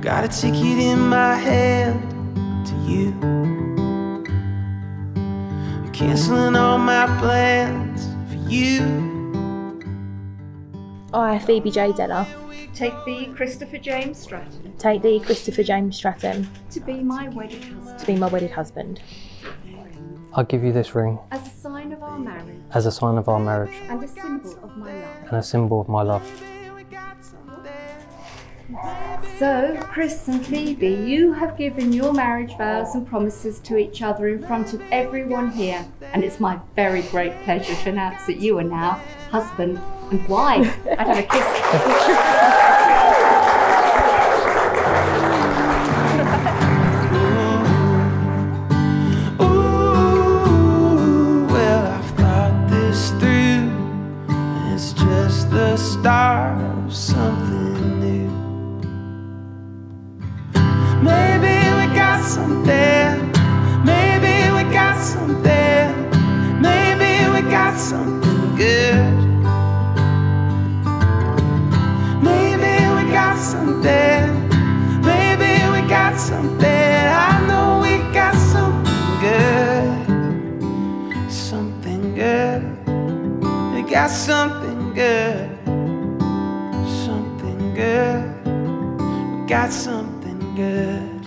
Got a ticket in my hand to you. Canceling all my plans for you. I, Phoebe J. Della, Take the Christopher James Stratton, take the Christopher James Stratton, to be my wedded husband, to be my wedded husband, I'll give you this ring as a sign of our marriage as a sign of our marriage and a symbol of my love. and a symbol of my love. So, Chris and Phoebe, you have given your marriage vows and promises to each other in front of everyone here, and it's my very great pleasure to announce that you are now husband and wife. I'd have a kiss. Maybe we got something. Maybe we got something. Maybe we got something good. Maybe we got something. Maybe we got something. I know we got something good. Something good. We got something good. Something good. We got yeah.